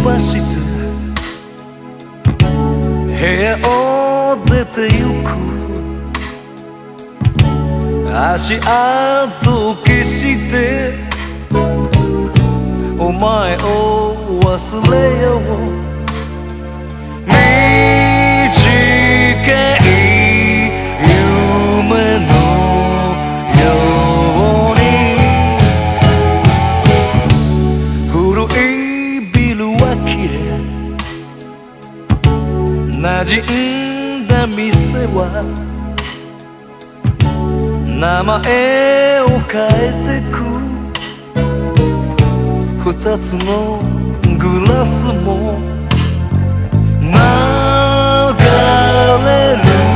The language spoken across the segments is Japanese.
飛ばして部屋を出てゆく足跡を消してお前を忘れよう。馴染んだ店は名前を変えてく。二つのグラスも流れる。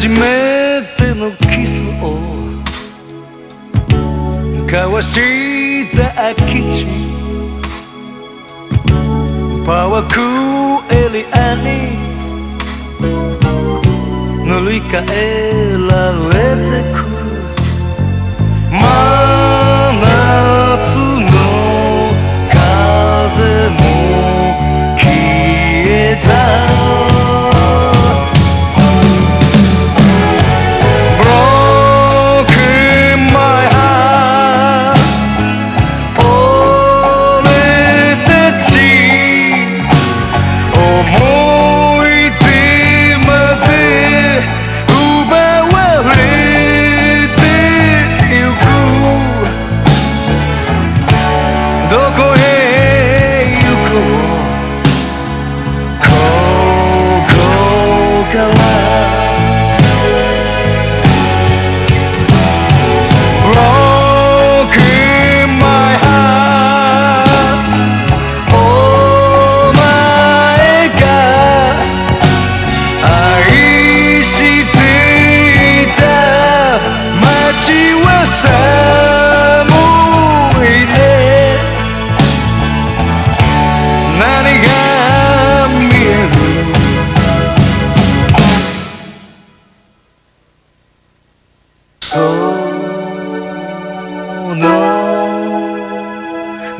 初めてのキスを。交わした空き地。パワークエリアに。塗り替えられてく。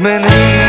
मैंने